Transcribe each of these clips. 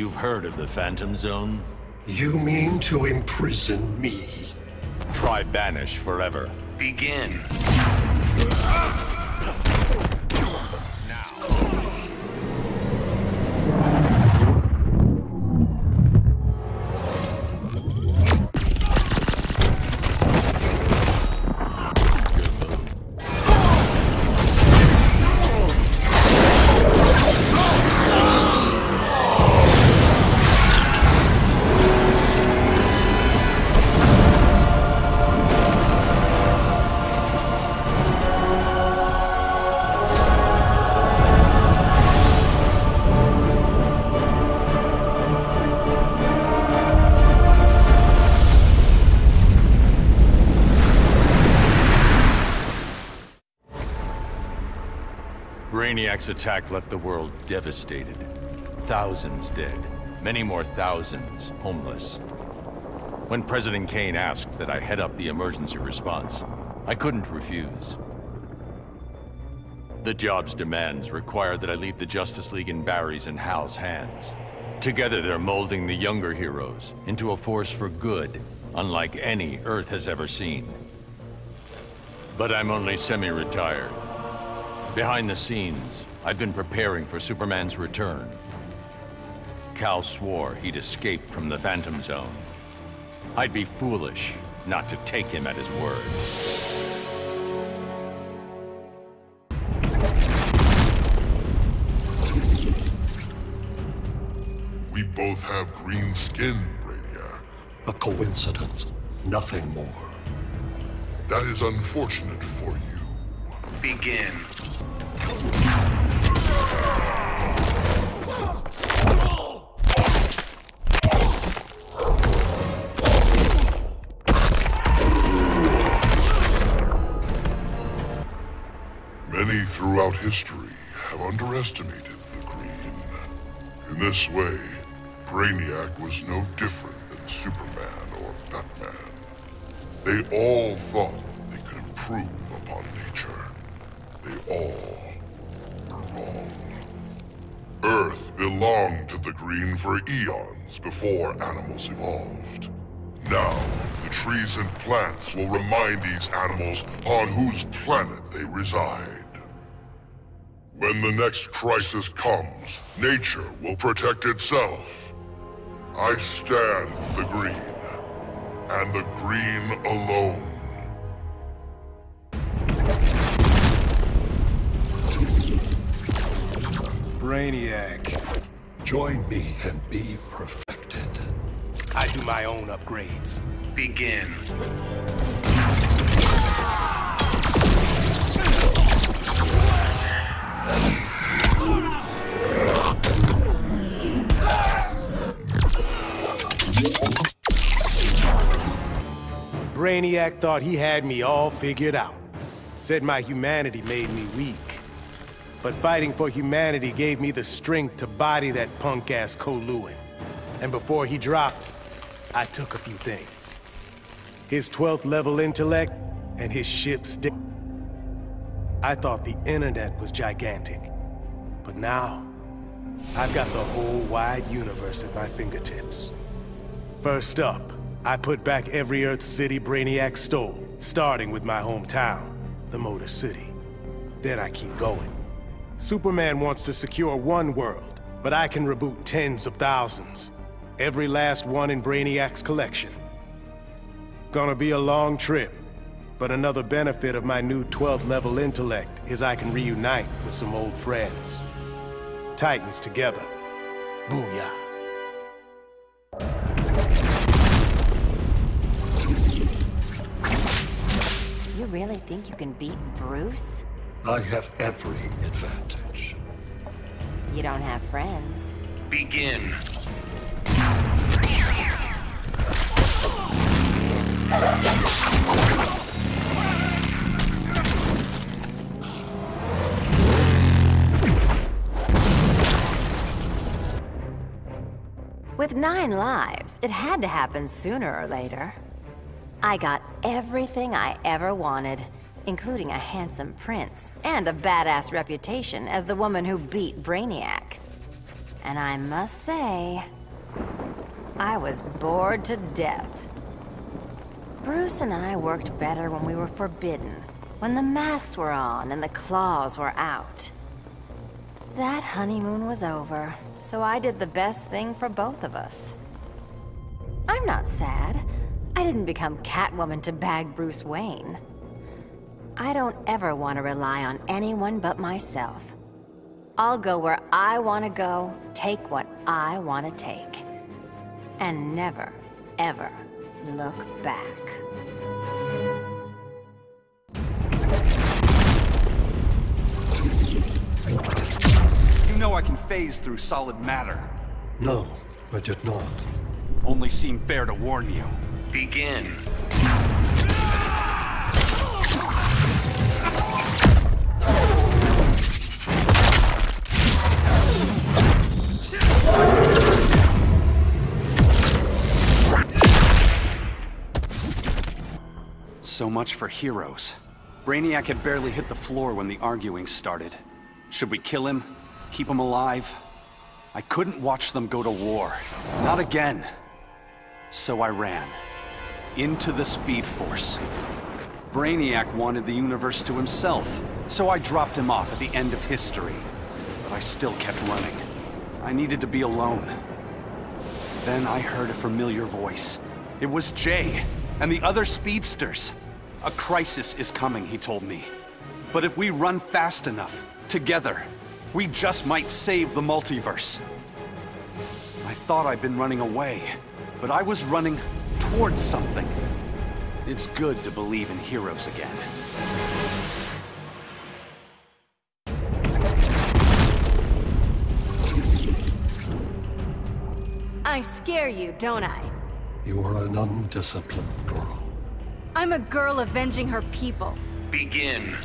You've heard of the Phantom Zone? You mean to imprison me? Try banish forever. Begin. Brainiac's attack left the world devastated. Thousands dead. Many more thousands homeless. When President Kane asked that I head up the emergency response, I couldn't refuse. The job's demands require that I leave the Justice League in Barry's and Hal's hands. Together they're molding the younger heroes into a force for good, unlike any Earth has ever seen. But I'm only semi-retired. Behind the scenes, I've been preparing for Superman's return. Kal swore he'd escape from the Phantom Zone. I'd be foolish not to take him at his word. We both have green skin, Brainiac. A coincidence, nothing more. That is unfortunate for you. Begin. Many throughout history have underestimated the Green. In this way, Brainiac was no different than Superman or Batman. They all thought they could improve upon nature. They all. Earth belonged to the Green for eons before animals evolved. Now, the trees and plants will remind these animals on whose planet they reside. When the next crisis comes, nature will protect itself. I stand with the Green, and the Green alone. Brainiac. Join me and be perfected. I do my own upgrades. Begin. Brainiac thought he had me all figured out. Said my humanity made me weak. But fighting for humanity gave me the strength to body that punk-ass Coluan. And before he dropped, I took a few things. His 12th level intellect and his ship's I thought the internet was gigantic. But now, I've got the whole wide universe at my fingertips. First up, I put back every Earth city Brainiac stole, starting with my hometown, the Motor City. Then I keep going. Superman wants to secure one world, but I can reboot tens of thousands. Every last one in Brainiac's collection. Gonna be a long trip, but another benefit of my new 12th level intellect is I can reunite with some old friends. Titans together. Booyah. You really think you can beat Bruce? I have every advantage. You don't have friends. Begin. With nine lives, it had to happen sooner or later. I got everything I ever wanted, including a handsome prince and a badass reputation as the woman who beat Brainiac. And I must say, I was bored to death. Bruce and I worked better when we were forbidden, when the masks were on and the claws were out. That honeymoon was over, so I did the best thing for both of us. I'm not sad. I didn't become Catwoman to bag Bruce Wayne. I don't ever want to rely on anyone but myself. I'll go where I want to go, take what I want to take. And never, ever look back. You know I can phase through solid matter. No, I did not. Only seem fair to warn you. Begin. So much for heroes. Brainiac had barely hit the floor when the arguing started. Should we kill him? Keep him alive? I couldn't watch them go to war. Not again. So I ran. Into the Speed Force. Brainiac wanted the universe to himself, so I dropped him off at the end of history. But I still kept running. I needed to be alone. Then I heard a familiar voice. It was Jay, and the other speedsters. A crisis is coming, he told me. But if we run fast enough, together, we just might save the multiverse. I thought I'd been running away, but I was running towards something. It's good to believe in heroes again. I scare you, don't I? You are an undisciplined girl. I'm a girl avenging her people. Begin.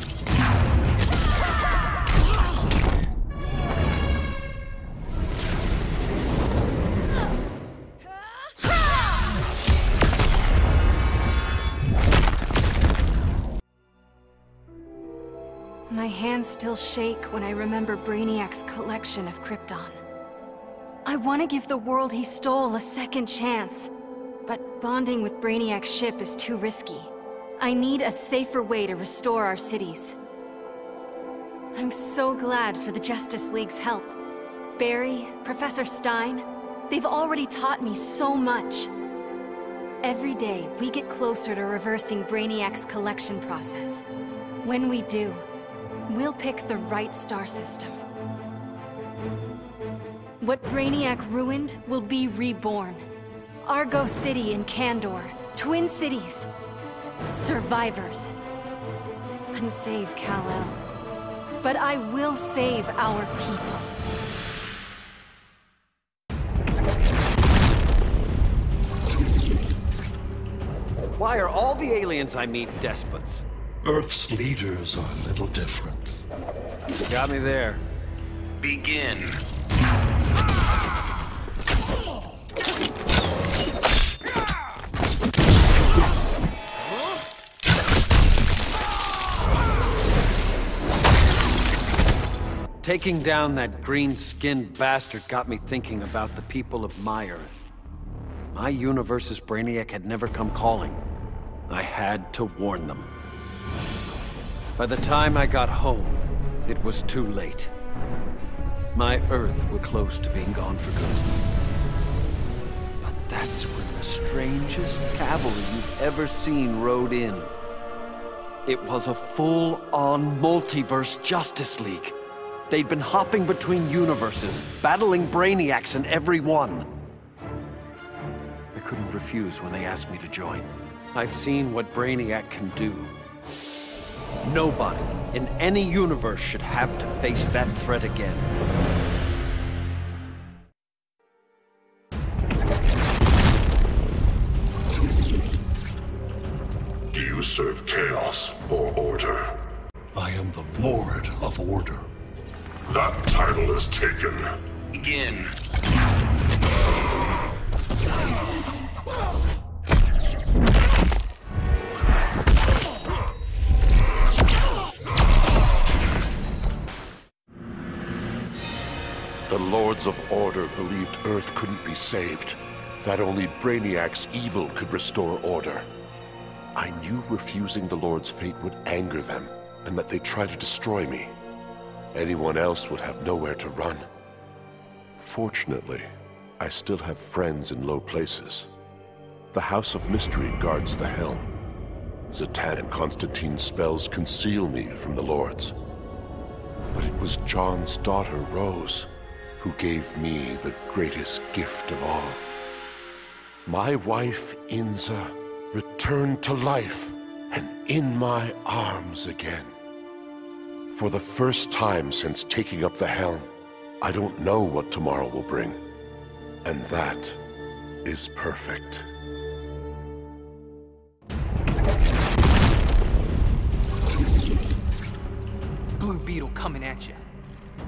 My hands still shake when I remember Brainiac's collection of Krypton. I want to give the world he stole a second chance. Bonding with Brainiac's ship is too risky. I need a safer way to restore our cities. I'm so glad for the Justice League's help. Barry, Professor Stein, they've already taught me so much. Every day, we get closer to reversing Brainiac's collection process. When we do, we'll pick the right star system. What Brainiac ruined will be reborn. Argo City and Kandor, Twin Cities. Survivors. Unsave Kal-El. But I will save our people. Why are all the aliens I meet despots? Earth's leaders are a little different. Got me there. Begin. Taking down that green-skinned bastard got me thinking about the people of my Earth. My universe's Brainiac had never come calling. I had to warn them. By the time I got home, it was too late. My Earth was close to being gone for good. But that's when the strangest cavalry you've ever seen rode in. It was a full-on multiverse Justice League. They'd been hopping between universes, battling Brainiacs in every one. I couldn't refuse when they asked me to join. I've seen what Brainiac can do. Nobody in any universe should have to face that threat again. Do you serve chaos or order? I am the Lord of Order. That title is taken. Begin. The The Lords of Order believed Earth couldn't be saved. That only Brainiac's evil could restore order. I knew refusing the Lord's fate would anger them, and that they'd try to destroy me. Anyone else would have nowhere to run. Fortunately, I still have friends in low places. The House of Mystery guards the Helm. Zatanna and Constantine's spells conceal me from the Lords. But it was John's daughter, Rose, who gave me the greatest gift of all. My wife, Inza, returned to life and in my arms again. For the first time since taking up the helm, I don't know what tomorrow will bring. And that is perfect. Blue Beetle coming at you.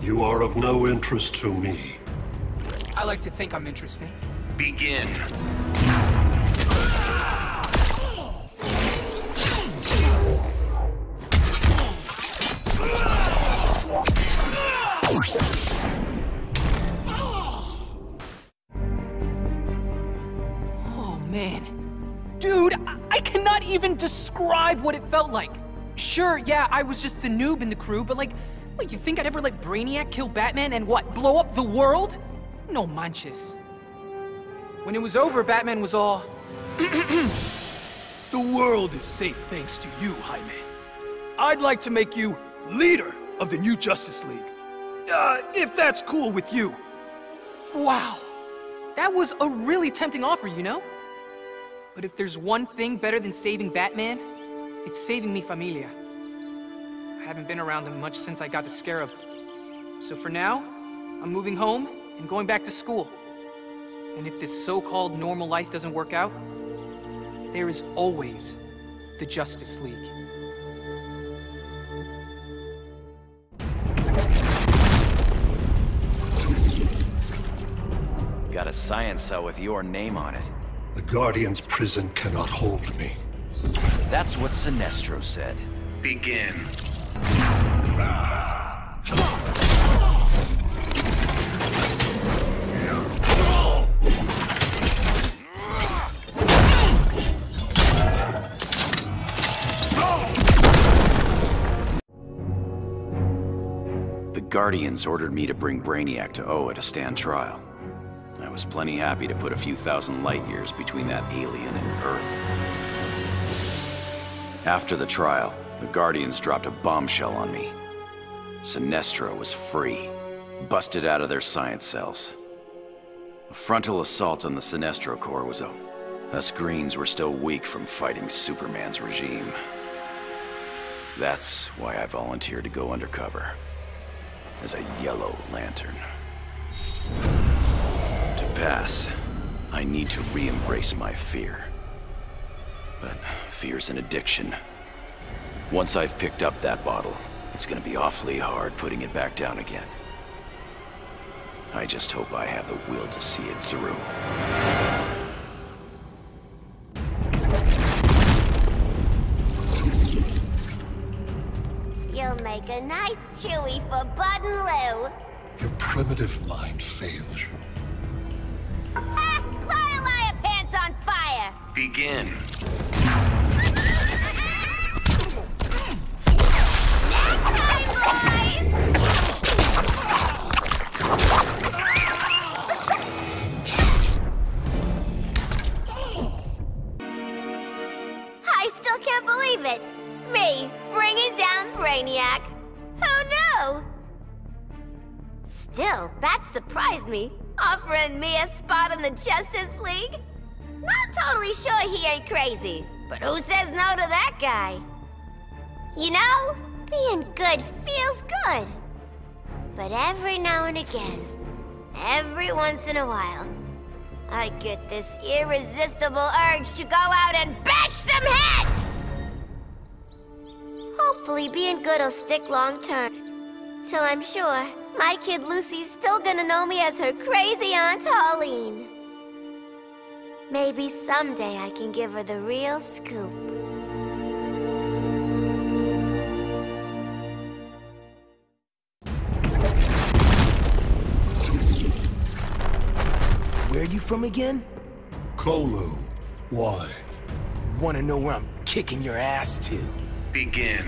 You are of no interest to me. I like to think I'm interesting. Begin. What it felt like. Sure, yeah, I was just the noob in the crew, but like, what, you think I'd ever let Brainiac kill Batman and what, blow up the world? No manches. When it was over, Batman was all, The world is safe thanks to you, Jaime. I'd like to make you leader of the new Justice League. Uh, if that's cool with you. Wow. That was a really tempting offer, you know? But if there's one thing better than saving Batman, it's saving me familia. I haven't been around them much since I got the Scarab. So for now, I'm moving home and going back to school. And if this so-called normal life doesn't work out, there is always the Justice League. Got a sciencell with your name on it. The Guardian's prison cannot hold me. That's what Sinestro said. Begin. The Guardians ordered me to bring Brainiac to Oa to stand trial. I was plenty happy to put a few thousand light years between that alien and Earth. After the trial, the Guardians dropped a bombshell on me. Sinestro was free, busted out of their sciencells. A frontal assault on the Sinestro Corps was over. Us Greens were still weak from fighting Superman's regime. That's why I volunteered to go undercover as a Yellow Lantern. To pass, I need to re-embrace my fear. But fear's an addiction. Once I've picked up that bottle, it's gonna be awfully hard putting it back down again. I just hope I have the will to see it through. You'll make a nice chewy for Bud and Lou. Your primitive mind fails you. Ha! Lorelei pants on fire! Begin. That surprised me, offering me a spot in the Justice League. Not totally sure he ain't crazy, but who says no to that guy? You know, being good feels good. But every now and again, every once in a while, I get this irresistible urge to go out and bash some heads! Hopefully being good'll stick long term. Till I'm sure my kid Lucy's still gonna know me as her crazy Aunt Pauline. Maybe someday I can give her the real scoop. Where are you from again? Colu. Why? Wanna know where I'm kicking your ass to? Begin.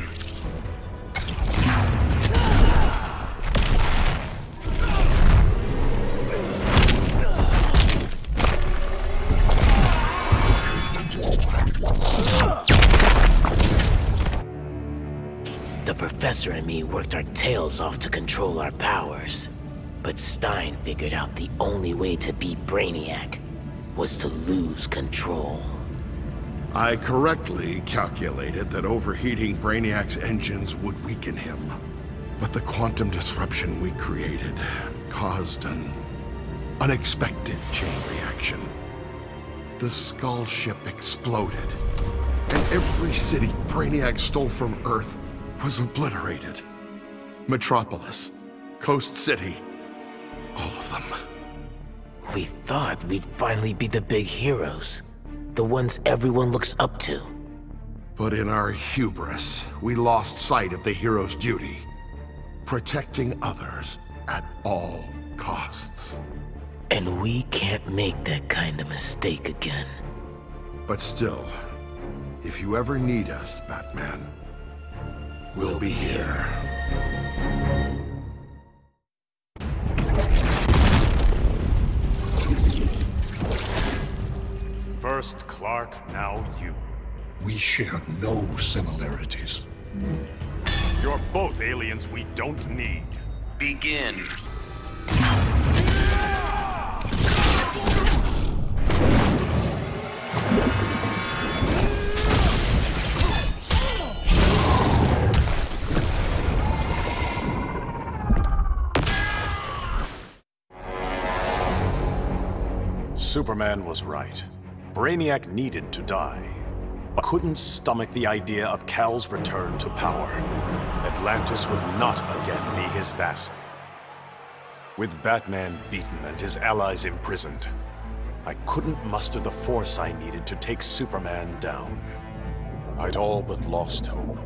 Professor and me worked our tails off to control our powers. But Stein figured out the only way to beat Brainiac was to lose control. I correctly calculated that overheating Brainiac's engines would weaken him. But the quantum disruption we created caused an unexpected chain reaction. The Skull ship exploded, and every city Brainiac stole from Earth was obliterated. Metropolis, Coast City, all of them. We thought we'd finally be the big heroes. The ones everyone looks up to. But in our hubris, we lost sight of the hero's duty. Protecting others at all costs. And we can't make that kind of mistake again. But still, if you ever need us, Batman, we'll, we'll be, be here. First Clark, now you. We share no similarities. You're both aliens we don't need. Begin. Superman was right. Brainiac needed to die, but couldn't stomach the idea of Kal's return to power. Atlantis would not again be his vassal. With Batman beaten and his allies imprisoned, I couldn't muster the force I needed to take Superman down. I'd all but lost hope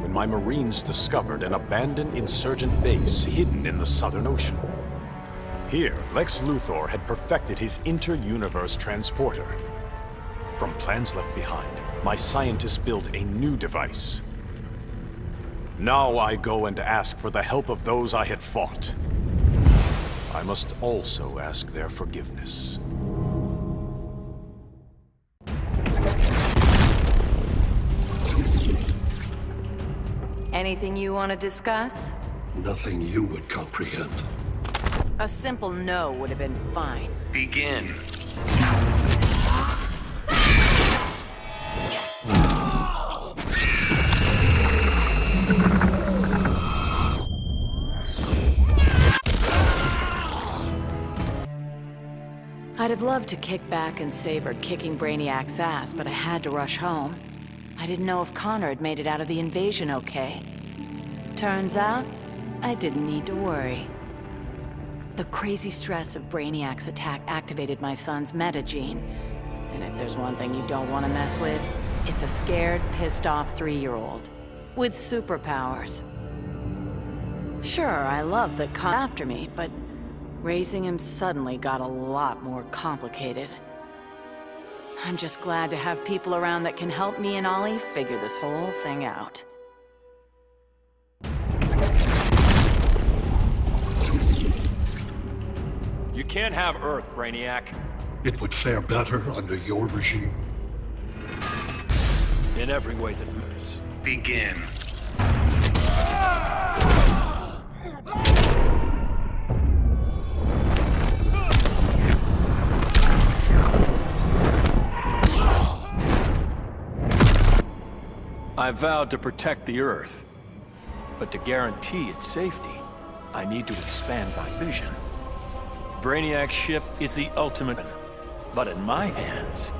when my Marines discovered an abandoned insurgent base hidden in the Southern Ocean. Here, Lex Luthor had perfected his inter-universe transporter. From plans left behind, my scientists built a new device. Now I go and ask for the help of those I had fought. I must also ask their forgiveness. Anything you want to discuss? Nothing you would comprehend. A simple no would have been fine. Begin. I'd have loved to kick back and savor kicking Brainiac's ass, but I had to rush home. I didn't know if Connor had made it out of the invasion okay. Turns out, I didn't need to worry. The crazy stress of Brainiac's attack activated my son's metagene. And if there's one thing you don't want to mess with, it's a scared, pissed off three-year-old. With superpowers. Sure, I love that Con after me, but raising him suddenly got a lot more complicated. I'm just glad to have people around that can help me and Ollie figure this whole thing out. You can't have Earth, Brainiac. It would fare better under your regime. In every way that matters. Begin. I vowed to protect the Earth. But to guarantee its safety, I need to expand my vision. Brainiac's ship is the ultimate, but in my hands,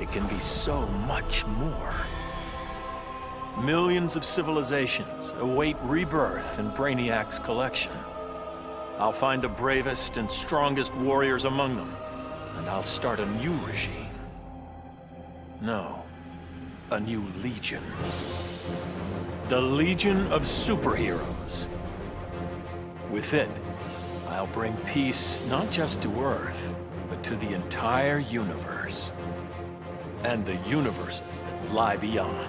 it can be so much more. Millions of civilizations await rebirth in Brainiac's collection. I'll find the bravest and strongest warriors among them, and I'll start a new regime. No, a new legion. The Legion of Superheroes. With it, I'll bring peace not just to Earth, but to the entire universe. And the universes that lie beyond.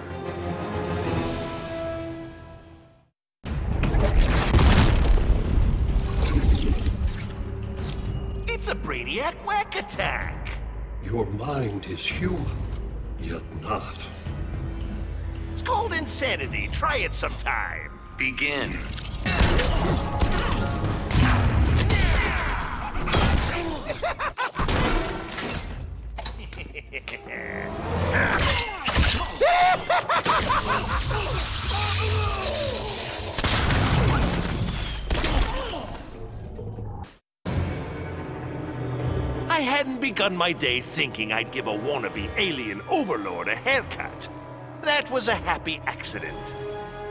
It's a Brainiac whack attack! Your mind is human, yet not. It's called insanity. Try it sometime. Begin. Begun my day thinking I'd give a wannabe alien overlord a haircut. That was a happy accident.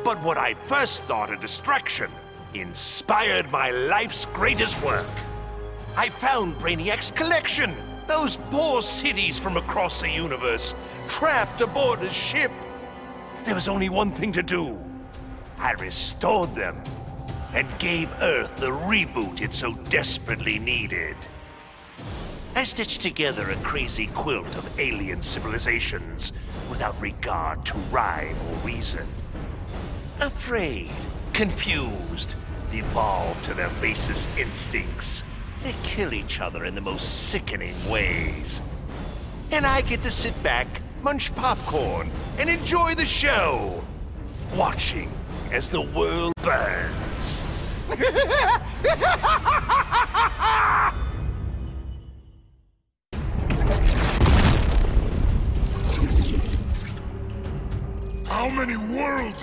But what I'd first thought a distraction inspired my life's greatest work. I found Brainiac's collection. Those poor cities from across the universe, trapped aboard his ship. There was only one thing to do. I restored them and gave Earth the reboot it so desperately needed. I stitched together a crazy quilt of alien civilizations without regard to rhyme or reason. Afraid, confused, devolved to their basest instincts. They kill each other in the most sickening ways. And I get to sit back, munch popcorn, and enjoy the show, watching as the world burns.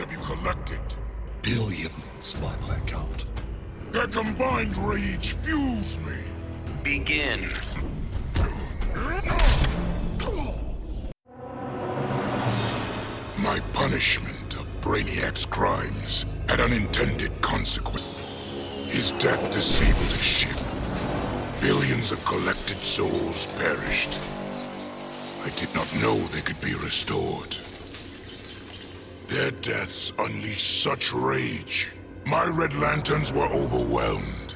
have you collected? Billions by my count. Their combined rage fuels me. Begin. My punishment of Brainiac's crimes had unintended consequence. His death disabled his ship. Billions of collected souls perished. I did not know they could be restored. Their deaths unleashed such rage. My Red Lanterns were overwhelmed.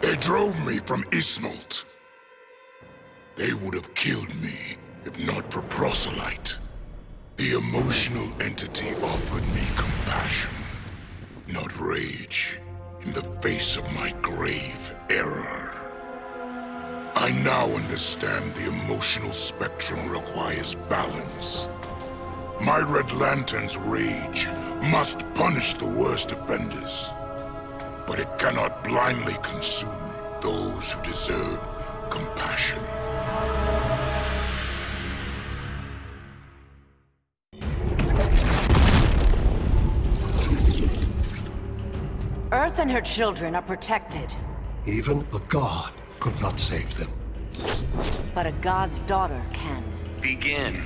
They drove me from Ysmault. They would have killed me if not for Proselyte. The emotional entity offered me compassion, not rage, in the face of my grave error. I now understand the emotional spectrum requires balance. My Red Lantern's rage must punish the worst offenders, but it cannot blindly consume those who deserve compassion. Earth and her children are protected, Even a god could not save them. but a god's daughter can. Begin.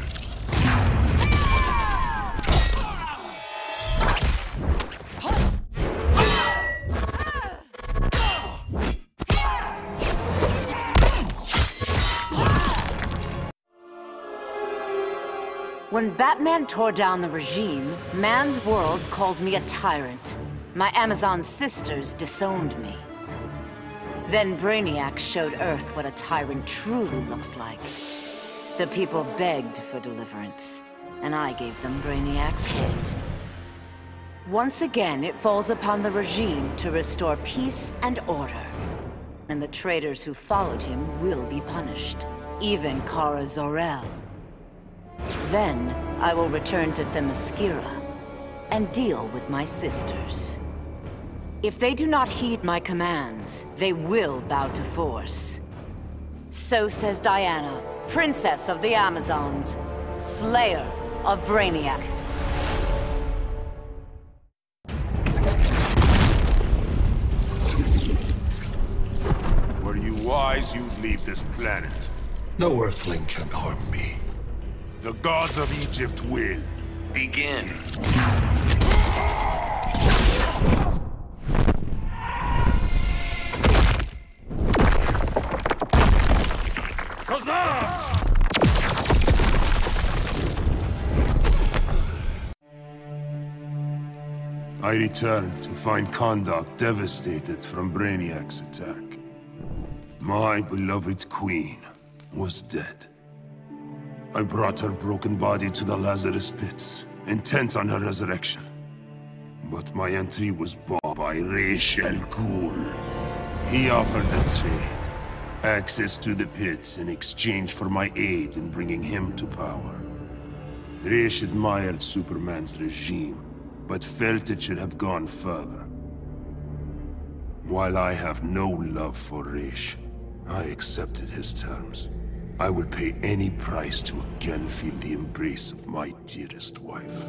When Batman tore down the regime, man's world called me a tyrant. My Amazon sisters disowned me. Then Brainiac showed Earth what a tyrant truly looks like. The people begged for deliverance, and I gave them Brainiac's head. Once again, it falls upon the regime to restore peace and order. And the traitors who followed him will be punished. Even Kara Zor-El. Then, I will return to Themyscira and deal with my sisters. If they do not heed my commands, they will bow to force. So says Diana, Princess of the Amazons, Slayer of Brainiac. Were you wise, you'd leave this planet. No Earthling can harm me. The gods of Egypt will. Begin. I returned to find Kahndaq devastated from Brainiac's attack. My beloved queen was dead. I brought her broken body to the Lazarus pits, intent on her resurrection. But my entry was bought by Ra's al Ghul. He offered a trade. Access to the pits in exchange for my aid in bringing him to power. Ra's admired Superman's regime, but felt it should have gone further. While I have no love for Ra's, I accepted his terms. I will pay any price to again feel the embrace of my dearest wife.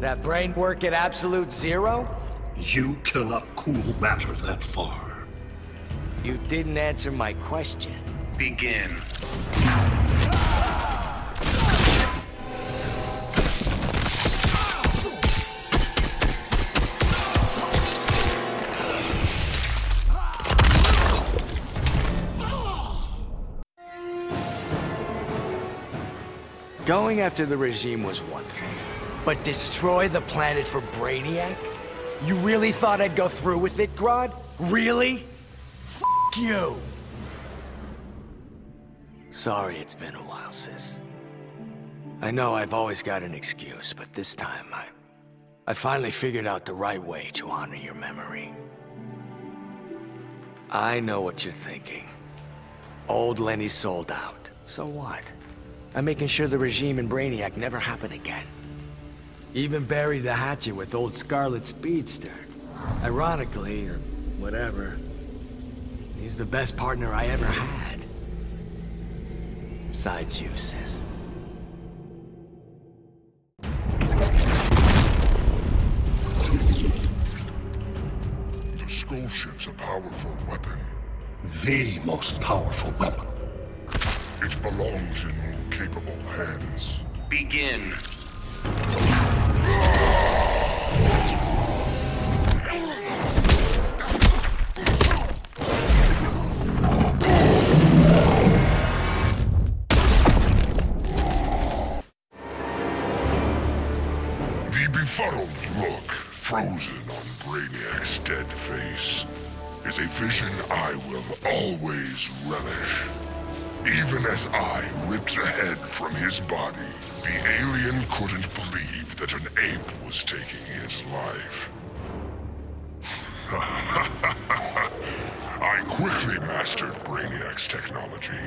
That brain work at absolute zero? You cannot cool matter that far. You didn't answer my question. Begin. Going after the regime was one thing, but destroy the planet for Brainiac? You really thought I'd go through with it, Grodd? Really? F you! Sorry it's been a while, sis. I know I've always got an excuse, but this time I... I finally figured out the right way to honor your memory. I know what you're thinking. Old Lenny sold out. So what? I'm making sure the regime and Brainiac never happen again. Even buried the hatchet with old Scarlet Speedster. Ironically, or whatever, he's the best partner I ever had. Besides you, sis. The Skull Ship's a powerful weapon. The most powerful weapon. It belongs in more capable hands. Begin. I ripped the head from his body, the alien couldn't believe that an ape was taking his life. I quickly mastered Brainiac's technology,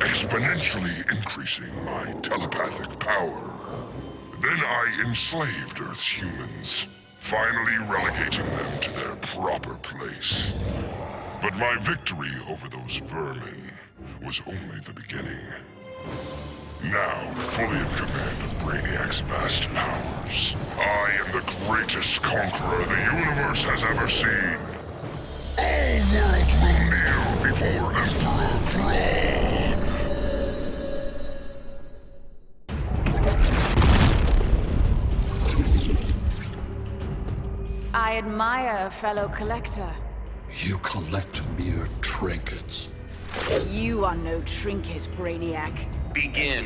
exponentially increasing my telepathic power. Then I enslaved Earth's humans, finally relegating them to their proper place. But my victory over those vermin was only the beginning. Now, fully in command of Brainiac's vast powers, I am the greatest conqueror the universe has ever seen. All worlds will kneel before Emperor Grodd. I admire a fellow collector. You collect mere trinkets. You are no trinket, Brainiac. Begin.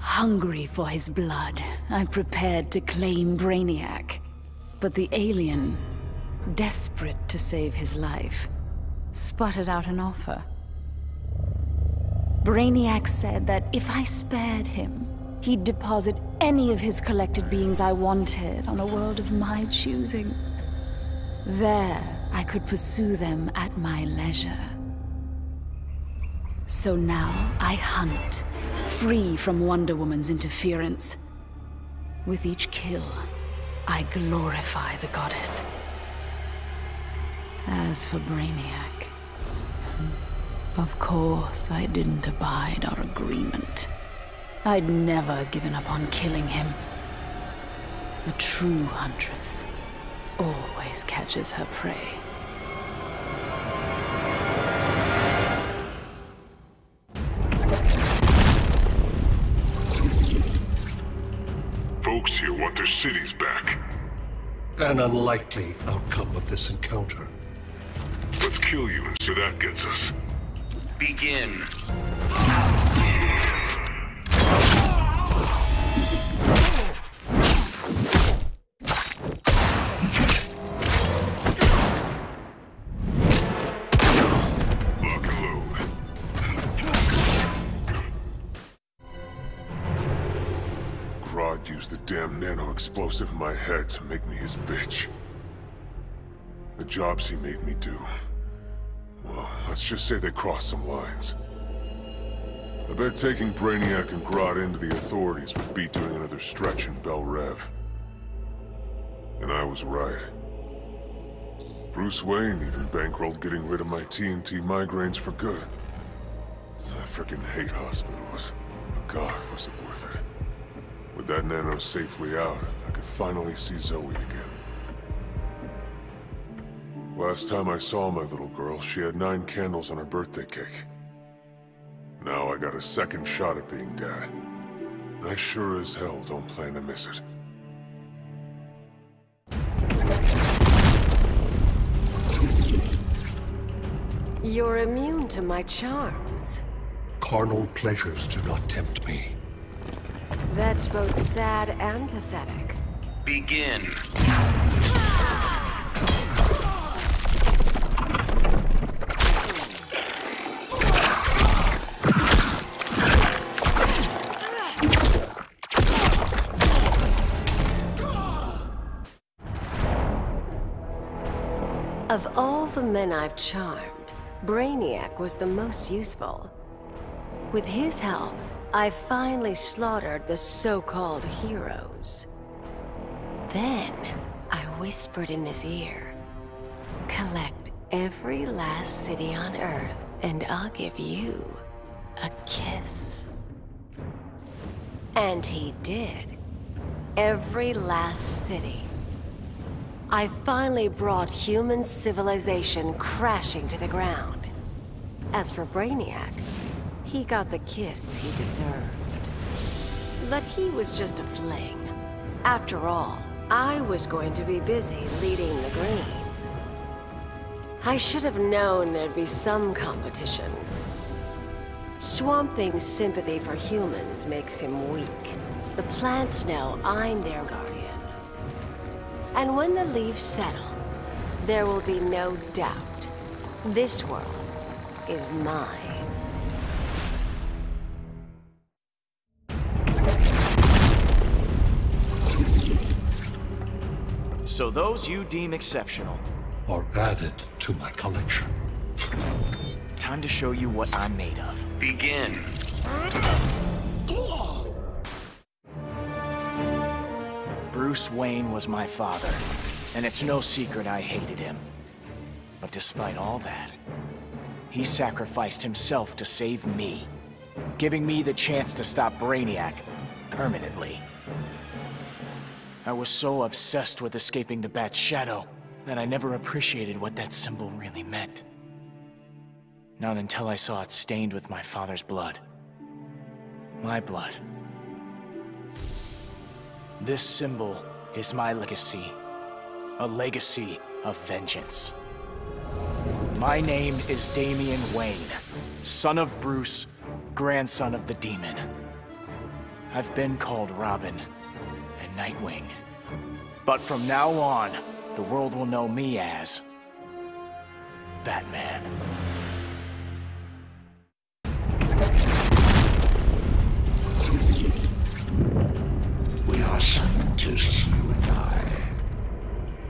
Hungry for his blood, I prepared to claim Brainiac. But the alien, desperate to save his life, sputtered out an offer. Brainiac said that if I spared him, he'd deposit any of his collected beings I wanted on a world of my choosing. There, I could pursue them at my leisure. So now I hunt, free from Wonder Woman's interference. With each kill, I glorify the goddess. As for Brainiac, of course I didn't abide our agreement. I'd never given up on killing him. A true huntress always catches her prey. lords here want their cities back. An unlikely outcome of this encounter. Let's kill you and see that gets us. Begin. Grodd used the damn nano-explosive in my head to make me his bitch. The jobs he made me do. Let's just say they crossed some lines. I bet taking Brainiac and Grodd into the authorities would be doing another stretch in Belle Reve. And I was right. Bruce Wayne even bankrolled getting rid of my TNT migraines for good. I frickin' hate hospitals, but God, was it worth it. With that nano safely out, I could finally see Zoe again. Last time I saw my little girl, she had nine candles on her birthday cake. Now I got a second shot at being dad. I sure as hell don't plan to miss it. You're immune to my charms. Carnal pleasures do not tempt me. That's both sad and pathetic. Begin. Men I've charmed, Brainiac was the most useful. With his help, I finally slaughtered the so-called heroes. Then, I whispered in his ear, collect every last city on Earth, and I'll give you a kiss. And he did. Every last city. I finally brought human civilization crashing to the ground. As for Brainiac, he got the kiss he deserved. But he was just a fling. After all, I was going to be busy leading the Green. I should have known there'd be some competition. Swamp Thing's sympathy for humans makes him weak. The plants know I'm their guardian. And when the leaves settle, there will be no doubt. This world is mine. So those you deem exceptional. Are added to my collection. Time to show you what I'm made of. Begin. Bruce Wayne was my father, and it's no secret I hated him. But despite all that, he sacrificed himself to save me, giving me the chance to stop Brainiac permanently. I was so obsessed with escaping the Bat's shadow that I never appreciated what that symbol really meant. Not until I saw it stained with my father's blood. My blood. This symbol is my legacy. A legacy of vengeance. My name is Damian Wayne, son of Bruce, grandson of the Demon. I've been called Robin and Nightwing. But from now on, the world will know me as... Batman.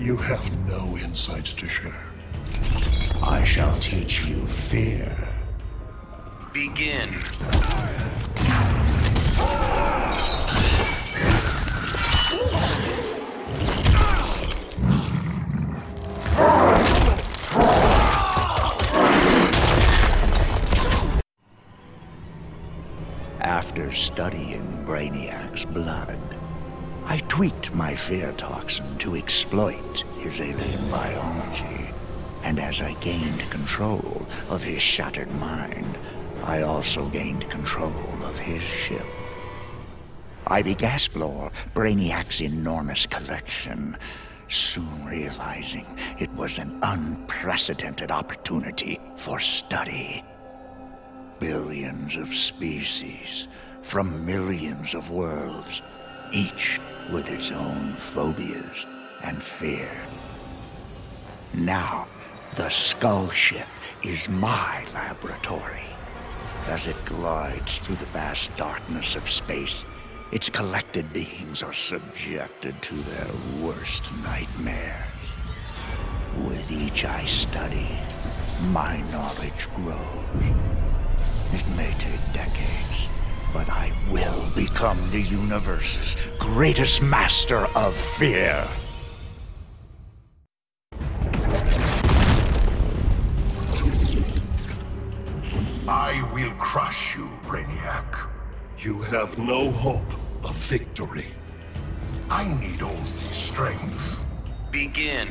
You have no insights to share. I shall teach you fear. Begin. After studying Brainiac's blood, I tweaked my fear toxin to exploit his alien biology. And as I gained control of his shattered mind, I also gained control of his ship. I began to Brainiac's enormous collection, soon realizing it was an unprecedented opportunity for study. Billions of species from millions of worlds, each with its own phobias and fear. Now, the Skull Ship is my laboratory. As it glides through the vast darkness of space, its collected beings are subjected to their worst nightmares. With each I study, my knowledge grows. It may take decades, but I will become the universe's greatest master of fear. I will crush you, Brainiac. You have no hope of victory. I need only strength. Begin.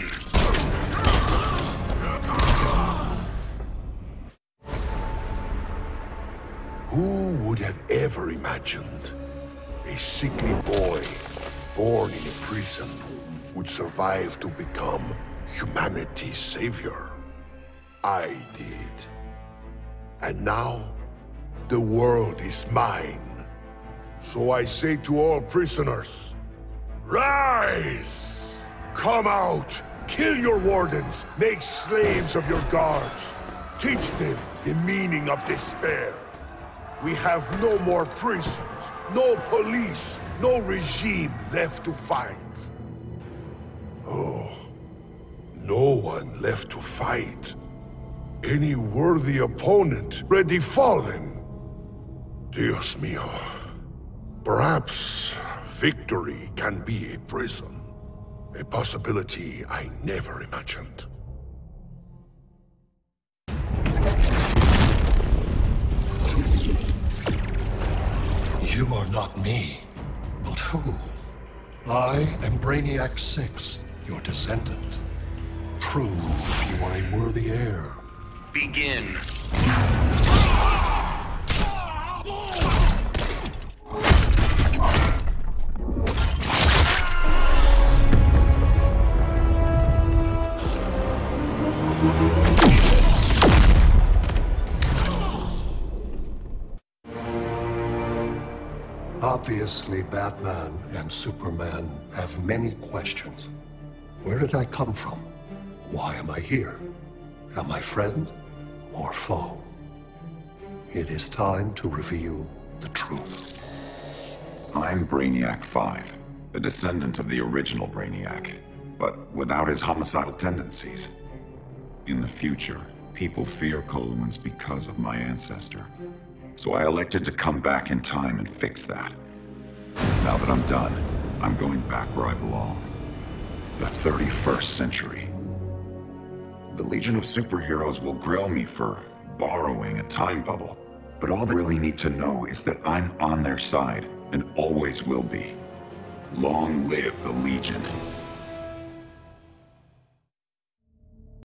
Who would have ever imagined a sickly boy born in a prison would survive to become humanity's savior? I did. And now, the world is mine. So I say to all prisoners, Rise! Come out! Kill your wardens! Make slaves of your guards! Teach them the meaning of despair! We have no more prisons, no police, no regime left to fight. Oh, no one left to fight. Any worthy opponent ready fallen. Dios mío. Perhaps victory can be a prison. A possibility I never imagined. You are not me, but who? I am Brainiac 6, your descendant. Prove you are a worthy heir. Begin. Obviously, Batman and Superman have many questions. Where did I come from? Why am I here? Am I friend or foe? It is time to reveal the truth. I'm Brainiac 5, a descendant of the original Brainiac, but without his homicidal tendencies. In the future, people fear Coluans because of my ancestor. So I elected to come back in time and fix that. Now that I'm done, I'm going back where I belong. The 31st century. The Legion of Superheroes will grill me for borrowing a time bubble, but all they really need to know is that I'm on their side and always will be. Long live the Legion.